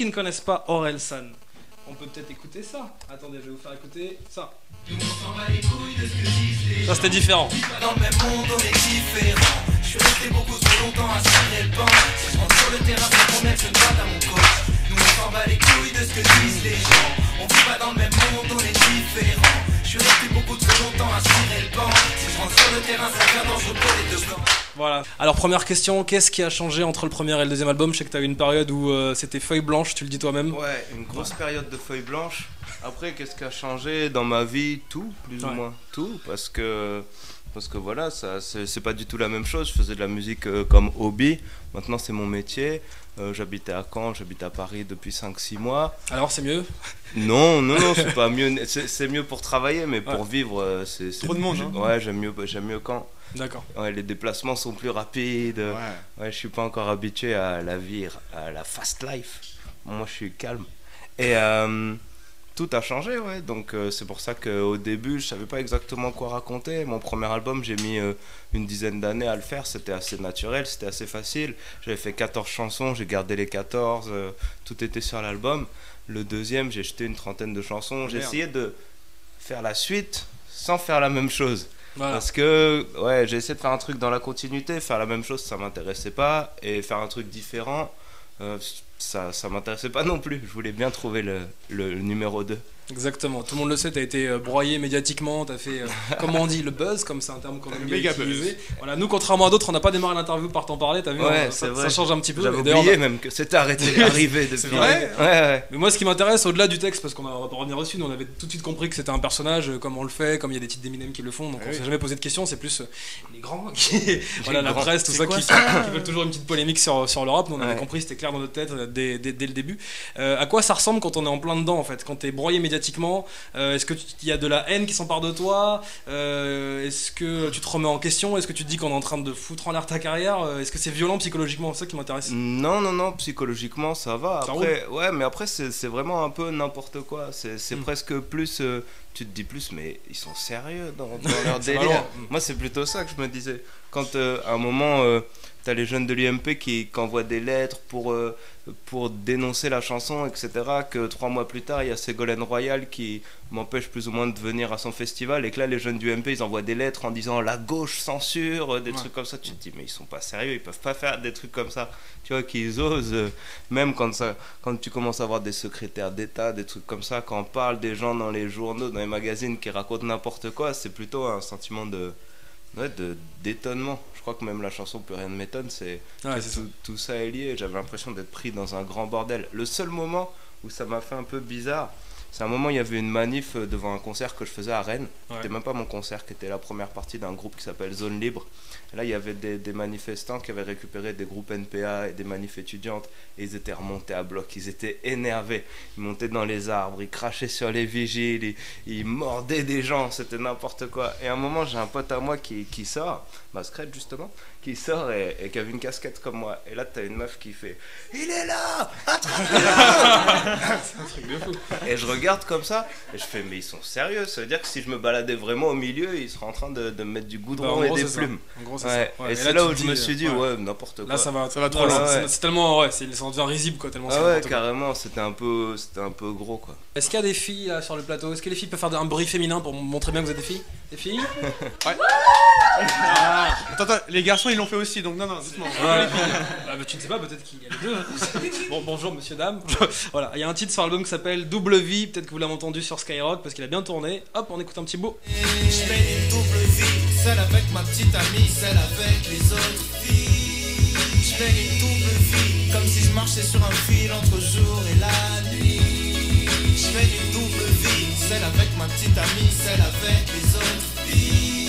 qui ne connaissent pas Orelsan, on peut peut-être écouter ça. Attendez, je vais vous faire écouter ça. Ça c'était différent. Dans le même monde, on est différents. Je suis resté beaucoup trop longtemps à serrer le banc. Si je rentre sur le terrain, c'est pour mettre une boîte à mon coach. Nous on s'en bat les couilles de ce que disent les gens. On vit pas dans le même monde, on est différents. Je suis resté beaucoup trop longtemps à serrer le banc. Si je rentre sur le terrain, ça devient dangereux pour les deux camps. Voilà. Alors première question, qu'est-ce qui a changé entre le premier et le deuxième album? Je sais que tu as eu une période où euh, c'était feuille blanche, tu le dis toi-même. Ouais, une grosse période de feuilles blanches. Après, qu'est-ce qui a changé dans ma vie? Tout, plus Ouais. ou moins. Tout, parce que, parce que voilà, ça, c'est c'est pas du tout la même chose. Je faisais de la musique euh, comme hobby. Maintenant, c'est mon métier. Euh, J'habitais à Caen, j'habite à Paris depuis 5-6 mois. Alors c'est mieux? Non, non, non, c'est pas mieux. C'est c'est mieux pour travailler, mais pour Ouais. vivre, euh, c'est. Trop de monde, hein. Ouais, j'aime mieux, j'aime mieux Caen. D'accord. Ouais, les déplacements sont plus rapides. Ouais. Ouais, je suis pas encore habitué à la vie, à la fast life. Moi, je suis calme. Et euh, tout a changé, ouais. Donc, euh, c'est pour ça qu'au début, je savais pas exactement quoi raconter. Mon premier album, j'ai mis euh, une dizaine d'années à le faire. C'était assez naturel, c'était assez facile. J'avais fait 14 chansons, j'ai gardé les 14. euh, tout était sur l'album. Le deuxième, j'ai jeté une trentaine de chansons. J'ai essayé de faire la suite sans faire la même chose. Voilà. Parce que ouais, j'ai essayé de faire un truc dans la continuité, faire la même chose, ça m'intéressait pas, et faire un truc différent, ça, ça m'intéressait pas non plus. Je voulais bien trouver le, le numéro 2. Exactement. Tout le monde le sait, tu as été euh, broyé médiatiquement, tu as fait, euh, comment on dit, le buzz, comme c'est un terme qu'on a Méga utilisé. Voilà, nous, contrairement à d'autres, on n'a pas démarré l'interview par t'en parler, t'as vu, Ouais, hein, ça, vrai. ça change un petit peu. J'avais oublié même que c'était arrêté, arrivé depuis. vrai ouais, ouais. Mais moi, ce qui m'intéresse, au-delà du texte, parce qu'on va pas revenir dessus, nous on avait tout de suite compris que c'était un personnage, euh, comme on le fait, comme il y a des titres d'Eminem qui le font, donc Ah on s'est jamais posé de questions, c'est plus euh, les grands, qui, voilà, la grands. presse, tout ça, quoi qui, ça qui veulent toujours une petite polémique sur, sur l'Europe. Nous on avait compris, c'était clair dans notre tête dès, dès- dès le début. Euh, à quoi ça ressemble quand on est en plein dedans, en fait Quand t'es broyé médiatiquement, euh, est-ce qu'il y a de la haine qui s'empare de toi? Euh, Est-ce que tu te remets en question? Est-ce que tu te dis qu'on est en train de foutre en l'air ta carrière? Euh, Est-ce que c'est violent psychologiquement? C'est ça qui m'intéresse. Non, non, non, psychologiquement ça va. Ça Après, ouais, mais après c'est vraiment un peu n'importe quoi. C'est c'est Mm. presque plus. tu te dis plus, mais ils sont sérieux dans, dans leur délire. Moi, c'est plutôt ça que je me disais. Quand euh, à un moment, euh, t'as les jeunes de l'UMP qui, qui envoient des lettres pour, euh, pour dénoncer la chanson, etc. Que trois mois plus tard, il y a Ségolène Royal qui m'empêche plus ou moins de venir à son festival. Et que là, les jeunes du UMP, ils envoient des lettres en disant la gauche censure, des Ouais. trucs comme ça. Tu te dis, mais ils sont pas sérieux, ils peuvent pas faire des trucs comme ça. Tu vois, qu'ils osent, euh, même quand, ça, quand tu commences à avoir des secrétaires d'État, des trucs comme ça, quand on parle des gens dans les journaux, dans les magazines qui racontent n'importe quoi, c'est plutôt un sentiment de ouais, d'étonnement. Je crois que même la chanson Plus rien ne m'étonne, c'est Ouais, ça. tout, tout ça est lié. J'avais l'impression d'être pris dans un grand bordel. Le seul moment où ça m'a fait un peu bizarre, c'est un moment où il y avait une manif euh, devant un concert que je faisais à Rennes. Ouais. C'était même pas mon concert, qui était la première partie d'un groupe qui s'appelle Zone Libre. Et là, il y avait des, des manifestants qui avaient récupéré des groupes NPA et des manifs étudiantes. Et ils étaient remontés à bloc. Ils étaient énervés. Ils montaient dans les arbres, ils crachaient sur les vigiles, ils, ils mordaient des gens. C'était n'importe quoi. Et à un moment, j'ai un pote à moi qui, qui sort, Mascrette justement, qui sort et, et qui avait une casquette comme moi. Et là, t'as une meuf qui fait Il est là C'est un truc de fou. Et je regarde comme ça, et je fais, mais ils sont sérieux. Ça veut dire que si je me baladais vraiment au milieu, ils seraient en train de, de me mettre du goudron et gros, des plumes. En gros, c'est Ouais. ça. Ouais, et c'est là où je me suis dit, ouais. ouais, n'importe quoi. Là, ça va, Ça va trop Ouais, loin. c'est- Ouais. C'est tellement, ouais, c'est- ça en devient risible quoi, tellement c'est Ah ouais, carrément, c'était un peu, c'était un peu gros quoi. Est-ce qu'il y a des filles là, sur le plateau? Est-ce que les filles peuvent faire un bruit féminin pour montrer bien que vous êtes des filles? Des filles? Attends, attends, les garçons ils l'ont fait aussi, donc non, non, dites-moi. Ouais. Ah, bah, tu ne sais pas, peut-être qu'il y a les deux. hein. bon, bonjour monsieur, dame. voilà, il y a un titre sur l'album qui s'appelle Double Vie, peut-être que vous l'avez entendu sur Skyrock parce qu'il a bien tourné. Hop, on écoute un petit bout. Je mène une double vie, celle avec ma petite amie, celle avec les autres filles. Je mène une double vie, comme si je marchais sur un fil entre jour et la nuit. Je mène une double vie, celle avec ma petite amie, celle avec les autres filles.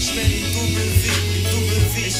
Je mène une double vie,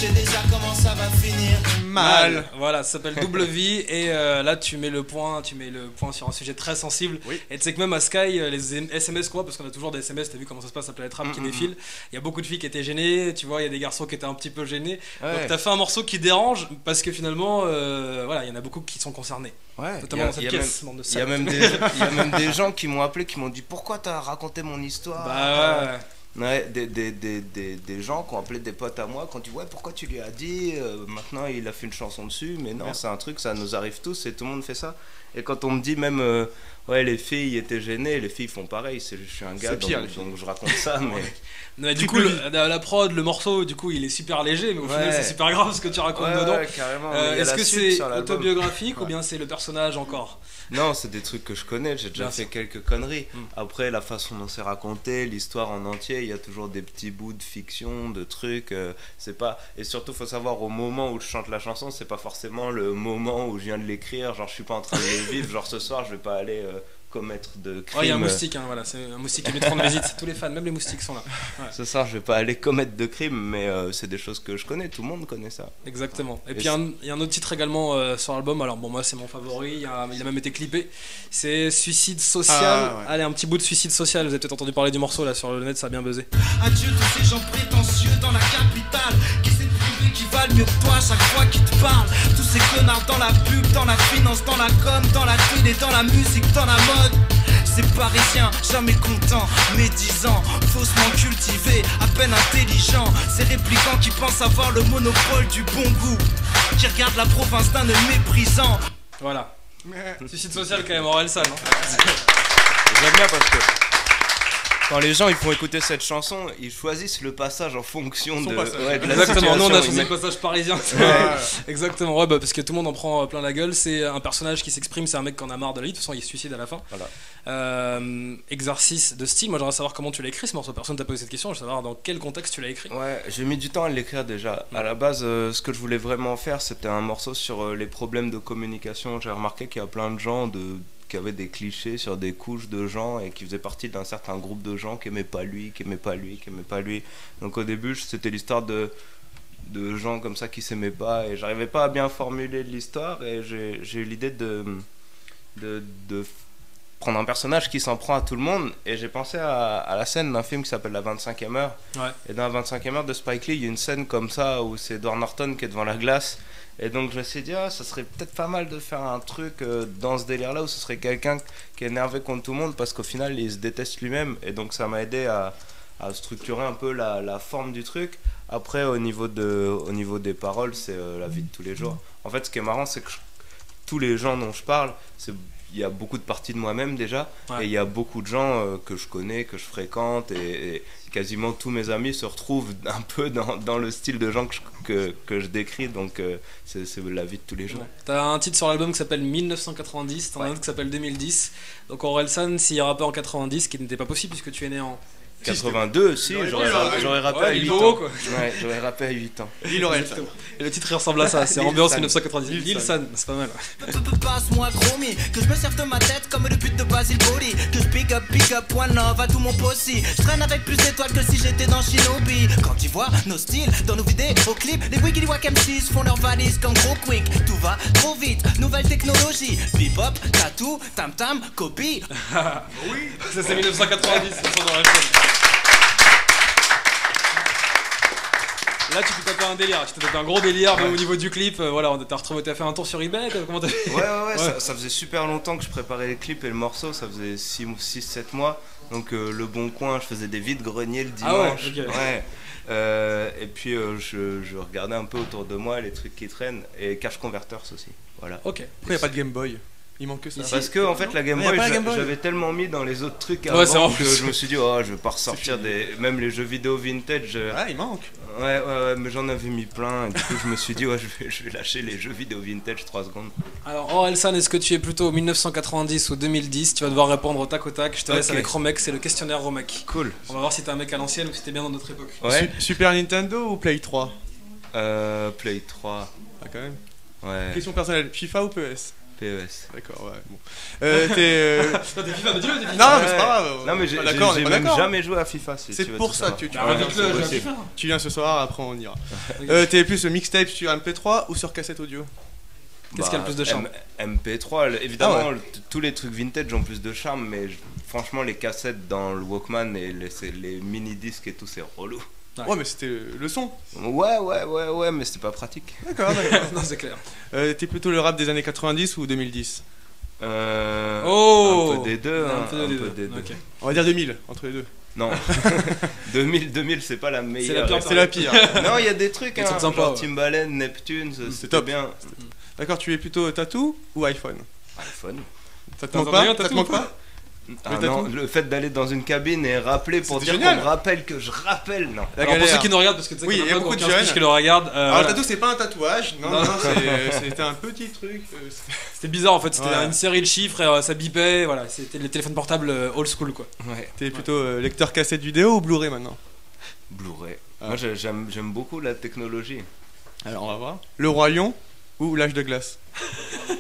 sais déjà comment ça va finir. Mal. Voilà, ça s'appelle Double Vie et euh, là tu mets le point, tu mets le point sur un sujet très sensible. Oui. Et tu sais que même à Sky, euh, les SMS quoi, parce qu'on a toujours des SMS, t'as vu comment ça se passe à Planète Rap qui Mm, mm, défile. Il y a beaucoup de filles qui étaient gênées, tu vois, il y a des garçons qui étaient un petit peu gênés. Ouais. Donc t'as fait un morceau qui dérange parce que finalement, euh, voilà, il y en a beaucoup qui sont concernés. Ouais, Notamment dans cette il y a pièce, bande de Il y, a salopes. même des, il y a même des gens qui m'ont appelé, qui m'ont dit pourquoi t'as raconté mon histoire? Bah ouais. Ouais, des, des, des, des, des gens qui ont appelé des potes à moi, qui ont dit Ouais, pourquoi tu lui as dit euh, Maintenant, il a fait une chanson dessus. Mais non, c'est un truc, ça nous arrive tous et tout le monde fait ça. Et quand on me dit même euh, Ouais, les filles étaient gênées, les filles font pareil. Je suis un gars, pire, donc, je raconte ça. mais Mais du coup, le- la, prod, le morceau, du coup, il est super léger, mais au Ouais. final, c'est super grave ce que tu racontes Ouais, dedans. ouais, carrément. Euh, il Est-ce que c'est autobiographique ou bien c'est le personnage encore Non, c'est des trucs que je connais, j'ai déjà Bien fait sûr. quelques conneries. Mm. Après, la façon dont c'est raconté, l'histoire en entier, il y a toujours des petits bouts de fiction, de trucs. euh, c'est pas Et surtout, faut savoir, au moment où je chante la chanson, c'est pas forcément le moment où je viens de l'écrire. Genre, je suis pas en train de vivre. Genre, ce soir, je vais pas aller euh, commettre de crime. Ouais, il y a un moustique, hein, voilà, c'est un moustique qui met 30 visites. Tous les fans, même les moustiques sont là. Ce soir, je vais pas aller commettre de crime, mais euh, c'est des choses que je connais. Tout le monde connaît ça. Exactement. Et, Et puis il y a un- il y, a un autre titre également euh, sur l'album. Alors bon, moi c'est mon favori. Il, a, il a même été clippé. C'est Suicide Social. Ah, ouais. Allez, un petit bout de Suicide Social. Vous avez peut-être entendu parler du morceau là sur le net, ça a bien buzzé. Adieu tous ces gens prétentieux dans la capitale Qui qu'ils valent mieux que toi chaque fois qu'ils te parlent Tous ces connards dans la pub, dans la finance, dans la com, dans la télé, dans la musique, dans la mode ces parisiens, jamais contents, médisants, faussement cultivés, à peine intelligents, ces réplicants qui pensent avoir le monopole du bon goût, qui regardent la province d'un œil méprisant. Voilà. Suicide Social quand même, Orelsan. Hein. J'aime bien parce que quand les gens ils font écouter cette chanson, ils choisissent le passage en fonction Son de, passage. ouais, de la Exactement, nous on a choisi le passage parisien. Ouais. Exactement, ouais, bah, parce que tout le monde en prend euh, plein la gueule. C'est un personnage qui s'exprime, c'est un mec qui en a marre de la vie. De toute façon, il se suicide à la fin. Voilà. Euh, exercice de style. Moi, j'aimerais savoir comment tu l'as écrit ce morceau. Personne t'a posé cette question. Je veux savoir dans quel contexte tu l'as écrit. Ouais, j'ai mis du temps à l'écrire déjà. À la base, euh, ce que je voulais vraiment faire, c'était un morceau sur euh, les problèmes de communication. J'ai remarqué qu'il y a plein de gens de qui avaient des clichés sur des couches de gens et qui faisaient partie d'un certain groupe de gens qui aimaient pas lui, qui aimaient pas lui, qui aimaient pas lui. Donc au début, c'était l'histoire de de gens comme ça qui s'aimaient pas et j'arrivais pas à bien formuler l'histoire et j'ai j'ai eu l'idée de, de de prendre un personnage qui s'en prend à tout le monde et j'ai pensé à, à la scène d'un film qui s'appelle La 25e heure Ouais. et dans la 25e heure de Spike Lee, il y a une scène comme ça où c'est Edward Norton qui est devant la glace. Et donc je me suis dit, ah, ça serait peut-être pas mal de faire un truc euh, dans ce délire-là où ce serait quelqu'un qui est énervé contre tout le monde parce qu'au final il se déteste lui-même. Et donc ça m'a aidé à, à structurer un peu la, la forme du truc. Après, au niveau, de, au niveau des paroles, c'est euh, la vie de tous les jours. En fait, ce qui est marrant, c'est que tous les gens dont je parle, c'est il y a beaucoup de parties de moi-même déjà, Ouais. et il y a beaucoup de gens euh, que je connais, que je fréquente, et, et quasiment tous mes amis se retrouvent un peu dans, dans le style de gens que je, que, que je décris, donc euh, c'est la vie de tous les jours. Ouais. T'as un titre sur l'album qui s'appelle 1990, t'en as un autre qui s'appelle 2010. Donc Orelsan, s'il y aura pas en 90, ce qui n'était pas possible puisque tu es né en. 82, si, J'aurais j'aurais pu, ra- ouais. j'aurais rappé Ouais, à il 8 est ans. Ouais, j'aurais rappé à 8 ans. Lil Oreille. Exactement. Et le titre il ressemble à ça, c'est ambiance San. 1990. Lil Lil San. San, c'est pas mal. Passe-moi mi, que je me serve de ma tête comme le but de Basil Body Que je pick up, pick up, one love à tout mon possi Je traîne avec plus d'étoiles que si j'étais dans Shinobi Quand tu vois nos styles dans nos vidéos clips Les Wiggly Wack MCs font leur valise comme gros quick Tout va trop vite, nouvelle technologie Bebop, tattoo, tam tam, copie Ça c'est 1990, c'est son Orelsan. Là tu peux taper un délire, tu t'es tapé un gros délire au niveau du clip, euh, voilà, on t'a retrouvé, t'as fait un tour sur eBay, t'as- comment t'as Ouais, ouais, ouais, Ouais. Ça, ça faisait super longtemps que je préparais les clips et le morceau, ça faisait 6-7 mois. Donc euh, le bon coin, je faisais des vides greniers le Ah ouais, dimanche. ok. Ouais. Euh, et puis euh, je, je regardais un peu autour de moi les trucs qui traînent et Cash Converters aussi. Voilà. Ok. Pourquoi il n'y a pas de Game Boy? Il manque que ça. Parce que en fait la Game Boy, j'avais tellement mis dans les autres trucs avant que je me suis dit oh je vais pas ressortir des même les jeux vidéo vintage. euh, Ah, il manque. Ouais ouais ouais mais j'en avais mis plein et du coup je me suis dit ouais je vais, je vais lâcher les jeux vidéo vintage 3 secondes. Alors Orelsan, est-ce que tu es plutôt 1990 ou 2010 Tu vas devoir répondre au tac au tac. Je te laisse avec Romek, c'est le questionnaire Romek. Cool. On va voir si t'es un mec à l'ancienne ou si t'es bien dans notre époque. Ouais. Su- Super Nintendo ou Play 3 Euh, Play 3. Ah, quand même. Ouais. Question personnelle, FIFA ou PES PES. D'accord, ouais. Bon. Euh, t'es. euh, t'es FIFA, mais dis-le, t'es FIFA. Non, mais c'est pas grave. Non mais j'ai Pas j'ai- d'accord, on j'ai est pas même d'accord. jamais joué à FIFA. si C'est tu veux pour tout ça savoir. que tu, tu, Bah, viens, invite-le, c'est je vais à possible. FIFA. tu viens ce soir, après on ira. Euh, t'es plus mixtape sur MP3 ou sur cassette audio? Qu'est-ce qui a le plus de charme M- MP3, le- évidemment, Ah ouais. le- t- tous les trucs vintage ont plus de charme, mais je- franchement, les cassettes dans le Walkman et les, c'est- les mini-disques et tout, c'est relou. Ouais. Ouais, mais c'était le son. Ouais, ouais, ouais, ouais, mais c'était pas pratique. D'accord, d'accord. non, c'est clair. Euh, t'es plutôt le rap des années 90 ou 2010 Euh, Oh Un peu des deux. hein, Un peu des deux. des deux. Ok. On va dire 2000 entre les deux. Non, 2000, 2000 c'est pas la meilleure. C'est la pire. Non, il y a des trucs, hein, genre ouais. Timbaland, Neptune, c'est c'était top. bien. D'accord, tu es plutôt tatou ou iPhone? iPhone. Ça te manque pas Ça te manque pas? Ah Le non, tatou le fait d'aller dans une cabine et rappeler pour dire qu'on me rappelle que je rappelle, non. La Alors pour ceux qui nous regardent, parce que tu sais Oui, qu'il il y a beaucoup de qui ont 15 piges jeunes. qui le regardent. euh, Alors voilà. le tatou c'est pas un tatouage, non, Non. non, c'est- c'était un petit truc. euh, C'était bizarre en fait, c'était Ouais. une série de chiffres et euh, ça bipait, voilà, c'était les téléphones portables euh, old school quoi. Ouais. T'es plutôt euh, lecteur cassette vidéo ou Blu-ray maintenant Blu-ray. Ah. Moi j'ai- j'aime j'aime beaucoup la technologie. Alors on va voir. Le Roi Lion ou l'âge de glace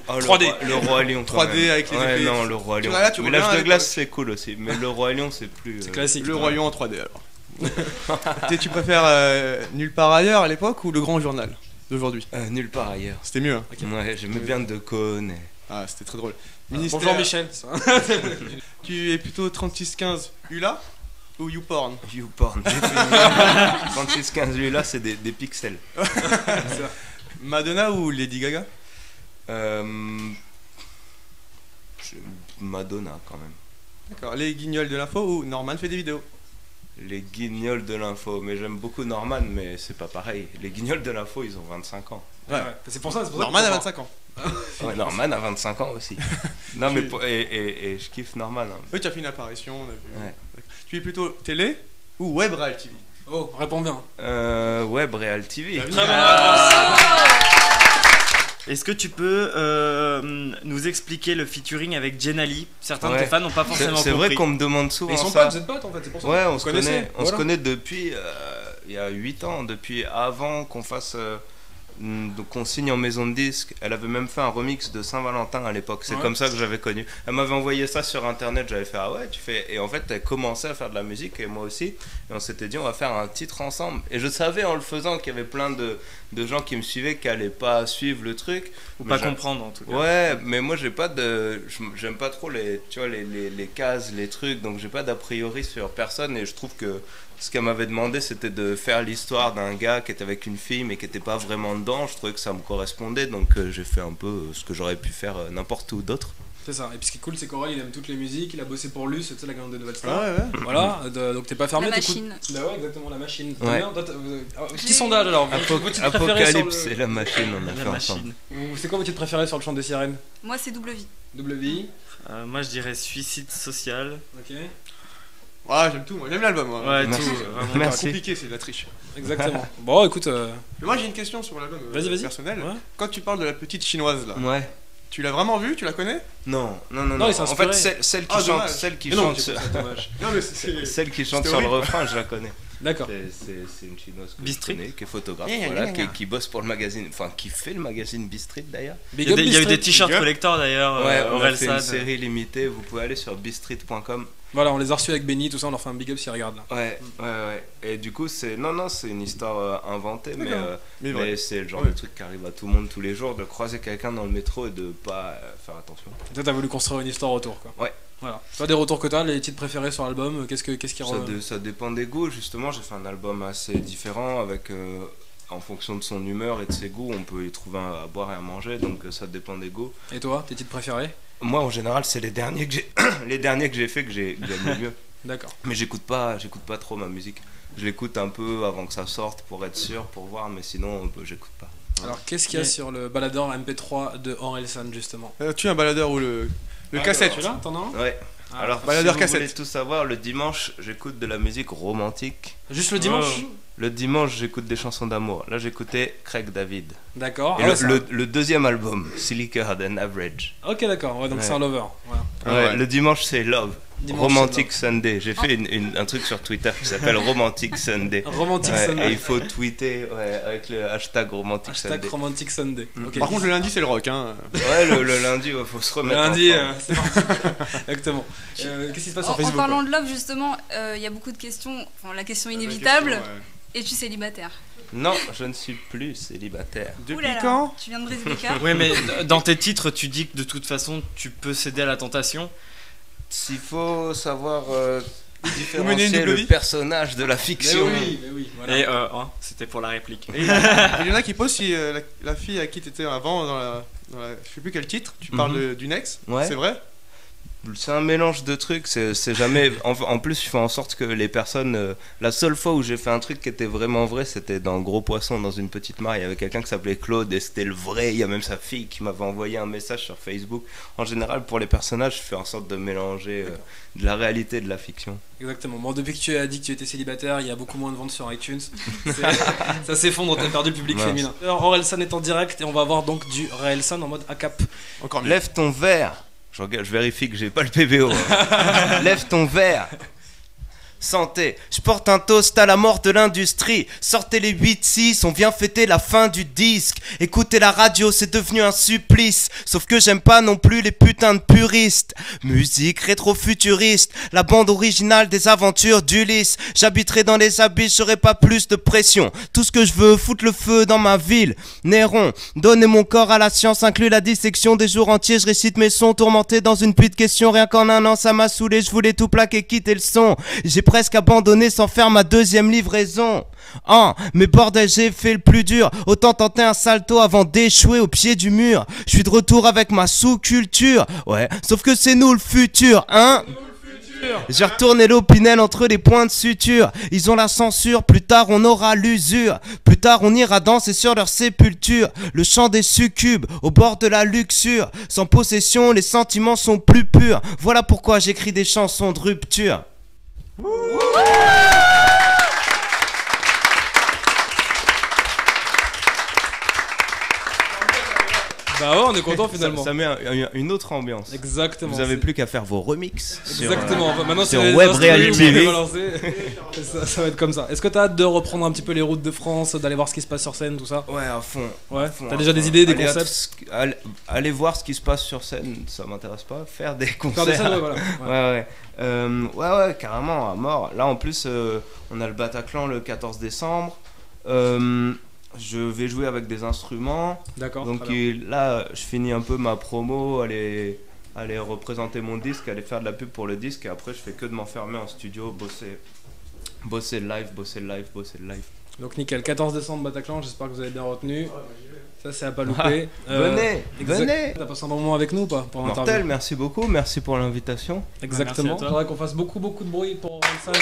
Oh, le 3D. roi- Le roi lion. quand 3D même. avec les ouais, effets. non, le roi Tu lion. vois, là, tu Mais reviens l'âge de avec- glace c'est cool aussi, mais le roi lion c'est plus. C'est euh, classique. Le. Roi Lion en 3D alors. T'es- tu préfères euh, Nulle part ailleurs à l'époque ou le Grand Journal d'aujourd'hui? Euh, nulle part ailleurs. C'était mieux. hein. Ouais, j'aimais bien de connaître. Ah, c'était très drôle. Ah, Ministère- Bonjour Michel. Tu es plutôt 3615 ULA ou YouPorn? YouPorn. 3615 lui là c'est des, des pixels. Madonna ou Lady Gaga Euh, je- Madonna quand même. D'accord. Les guignols de l'info ou Norman fait des vidéos Les guignols de l'info, mais j'aime beaucoup Norman, mais c'est pas pareil. Les guignols de l'info, ils ont 25 ans. Ouais, ouais. C'est pour ça, c'est pour ça. Norman a 25 ans. Ouais, Norman a 25 ans aussi. non, mais pour- et, et- et je kiffe Norman. hein. Oui, tu as fait une apparition. on a vu. Ouais. Tu es plutôt télé ou web real TV Oh, réponds bien. Euh, web Real TV. Est-ce que tu peux euh, nous expliquer le featuring avec Jenali Certains de tes fans n'ont pas C'est forcément c'est compris. vrai qu'on me demande souvent Mais ils sont ça. potes, vous êtes potes en fait, c'est pour ça. Ouais, on se connaît, on se connaît depuis euh, il y a 8 ans, depuis avant qu'on fasse donc qu'on signe en maison de disque. Elle avait même fait un remix de Saint-Valentin à l'époque. C'est Ouais. comme ça que j'avais connu. Elle m'avait envoyé ça sur internet. J'avais fait ah ouais, tu fais. Et en fait, elle commençait à faire de la musique et moi aussi. Et on s'était dit on va faire un titre ensemble. Et je savais en le faisant qu'il y avait plein de, de gens qui me suivaient qui allaient pas suivre le truc. Ou Mais pas comprendre en tout cas. Ouais, mais moi j'ai pas de, j'aime pas trop les, tu vois les, les, les cases, les trucs, donc j'ai pas d'a priori sur personne et je trouve que ce qu'elle m'avait demandé c'était de faire l'histoire d'un gars qui était avec une fille mais qui était pas vraiment dedans. Je trouvais que ça me correspondait donc euh, j'ai fait un peu euh, ce que j'aurais pu faire euh, n'importe où d'autre. C'est ça. Et puis ce qui est cool, c'est qu'Aurel il aime toutes les musiques, il a bossé pour Luce, tu sais, la grande de Nouvelle Star. Ouais, ouais. Voilà, de- donc t'es pas fermé, La machine. Bah ouais, exactement, la machine. Ouais. bien Toi, t'as- euh, ah, Petit sondage alors. Apo- Apocalypse le- et la machine on a La fait ensemble. machine. Ou C'est quoi votre titre préféré sur le chant des sirènes? Moi, c'est double vie. WI Euh, moi je dirais suicide social. Ok. Ouais, j'aime tout, moi j'aime l'album. moi. Ouais, Merci. tout. euh, vraiment. C'est Merci. compliqué, c'est de la triche. Exactement. bon, écoute. euh, Mais moi j'ai une question sur l'album euh, Vas-y, vas-y. personnel. Ouais. Quand tu parles de la petite chinoise là, Ouais. tu l'as vraiment vue Tu la connais? Non, non, non, Non, non. il s'est En fait, celle, celle qui Ah, chante, dommage. celle qui mais non, chante, c'est dommage. Non, mais c'est. celle qui chante sur le refrain, je la connais. D'accord. C'est- une chinoise que Bistrit. je connais, qui est photographe, gna, qui, bosse pour le magazine, enfin qui fait le magazine Bistrit d'ailleurs. Big Il y a, up, des- il y a eu des t-shirts collector d'ailleurs. Ouais, euh, on a fait une série limitée, vous pouvez aller sur bistrit.com. Voilà, on les a reçus avec Benny, tout ça, on leur fait un big up s'ils regardent là. Ouais, ouais, ouais. Et du coup, c'est. Non, non, c'est une histoire euh, inventée, mais, euh, Mais mais vrai. c'est le genre Ouais. de truc qui arrive à tout le monde tous les jours, de croiser quelqu'un dans le métro et de pas euh, faire attention. Toi, t'as voulu construire une histoire autour quoi. Ouais. Voilà. Toi, des retours que t'as, les titres préférés sur l'album, euh, qu'est-ce que- qu'est-ce qui Ça, ça dépend des goûts, justement. J'ai fait un album assez différent avec. euh, en fonction de son humeur et de ses goûts, on peut y trouver un- à boire et à manger, donc euh, ça dépend des goûts. Et toi, tes titres préférés? Moi, en général, c'est les derniers que j'ai, les derniers que j'ai fait que j'ai le mieux. D'accord. Mais j'écoute pas, j'écoute pas trop ma musique. Je l'écoute un peu avant que ça sorte pour être sûr, pour voir, mais sinon, j'écoute pas. Alors, qu'est-ce qu'il y a Mais- sur le baladeur MP3 de Orelsan justement? Euh, tu es un baladeur ou le. Le Ah, cassette Tu l'as T'en as un Ouais. Ah, Alors, baladeur si vous cassette. voulez tout savoir, le dimanche, j'écoute de la musique romantique. Juste le dimanche Oh. Le dimanche, j'écoute des chansons d'amour. Là, j'écoutais Craig David. D'accord. Et Ah le, ouais, ça- le- le deuxième album, Silica Than Average. Ok, d'accord. Ouais, donc Ouais. c'est un lover. Ah Ouais, ouais. Le dimanche, c'est Love. Dimanche, Romantic Sunday. J'ai fait une- une- un truc sur Twitter qui s'appelle Romantic Sunday. Romantic Ouais, Sunday. et il faut tweeter ouais, avec le hashtag Romantic Hashtag Sunday. Romantic Sunday. Mm. Ok. Par contre, le lundi c'est le rock. Hein. Ouais, le, le lundi, il faut se Le remettre. lundi, en euh, c'est parti. Exactement. Euh, Qu'est-ce qui se passe En, sur en Facebook parlant ouais de love, justement, euh, il y a beaucoup de questions. Enfin, la question inévitable es-tu célibataire? Non, je ne suis plus célibataire. Depuis Ouh là là, quand? Tu viens de briser le cœur Ouais, mais dans tes titres, tu dis que de toute façon, tu peux céder à la tentation. S'il faut savoir euh, Différencier le vie personnage de la Mais fiction. oui, mais oui. voilà. Et euh, hein, c'était pour la réplique. Et il y en a qui posent si euh, la, la fille à qui t'étais avant dans la, dans la- Je sais plus quel titre, tu parles Mhm. d'une ex, Ouais. c'est vrai C'est un mélange de trucs, c'est jamais. En, en plus, je fais en sorte que les personnes. euh, la seule fois où j'ai fait un truc qui était vraiment vrai, c'était dans Gros Poisson, dans une petite mare. Il y avait quelqu'un qui s'appelait Claude et c'était le vrai. Il y a même sa fille qui m'avait envoyé un message sur Facebook. En général, pour les personnages, je fais en sorte de mélanger euh, de la réalité et de la fiction. Exactement. Bon, depuis que tu as dit que tu étais célibataire, il y a beaucoup moins de ventes sur iTunes. Ça s'effondre, t'as perdu le public Mince. féminin. Alors, Orelsan est en direct et on va voir donc du Raelsan en mode ACAP. Encore mieux. Lève ton verre. Je, vérifie que j'ai pas le PBO. hein. Lève ton verre. Santé, je porte un toast à la mort de l'industrie. Sortez les 8-6, on vient fêter la fin du disque. Écoutez la radio, c'est devenu un supplice. Sauf que j'aime pas non plus les putains de puristes. Musique rétro-futuriste, la bande originale des aventures d'Ulysse. J'habiterai dans les abysses, j'aurai pas plus de pression. Tout ce que je veux, foutre le feu dans ma ville. Néron, donner mon corps à la science inclut la dissection des jours entiers. Je récite mes sons tourmentés dans une pluie de questions. Rien qu'en un an, ça m'a saoulé. Je voulais tout plaquer, quitter le son. Presque abandonné sans faire ma deuxième livraison. Ah, mais bordel, j'ai fait le plus dur. Autant tenter un salto avant d'échouer au pied du mur. Je suis de retour avec ma sous-culture. Ouais, sauf que c'est nous le futur, hein? J'ai retourné l'opinel entre les points de suture. Ils ont la censure, plus tard on aura l'usure. Plus tard on ira danser sur leur sépulture. Le chant des succubes, au bord de la luxure. Sans possession, les sentiments sont plus purs. Voilà pourquoi j'écris des chansons de rupture. Bah ouais, on est content finalement. ça met un- un- une autre ambiance. Exactement. Vous avez c'est- plus qu'à faire vos remixes. sur, euh, Exactement. Enfin, maintenant, sur c'est Web Reality TV. ça, ça va être comme ça. Est-ce que t'as hâte de reprendre un petit peu les routes de France, d'aller voir ce qui se passe sur scène, tout ça Ouais, à fond. Ouais. fond, T'as à déjà des idées, des concepts allez voir ce qui se passe sur scène, ça m'intéresse pas. Faire des concerts. Faire des scènes, ouais, voilà. Ouais. Ouais, ouais. Euh, ouais, ouais, carrément, à mort. Là, en plus, euh, on a le Bataclan le 14 décembre. Euh, je vais jouer avec des instruments. D'accord. Donc très bien. il- là, je finis un peu ma promo, aller, aller représenter mon disque, aller faire de la pub pour le disque. Et après, je fais que de m'enfermer en studio, bosser. Bosser le live, bosser le live, bosser le live. Donc nickel, 14 décembre Bataclan, j'espère que vous avez bien retenu. Ça c'est à pas louper. Euh, venez, venez T'as passé un bon moment avec nous ou pas pour Mortel, merci beaucoup, merci pour l'invitation. Exactement. Merci à toi. Faudrait qu'on fasse beaucoup beaucoup de bruit pour Orelsan.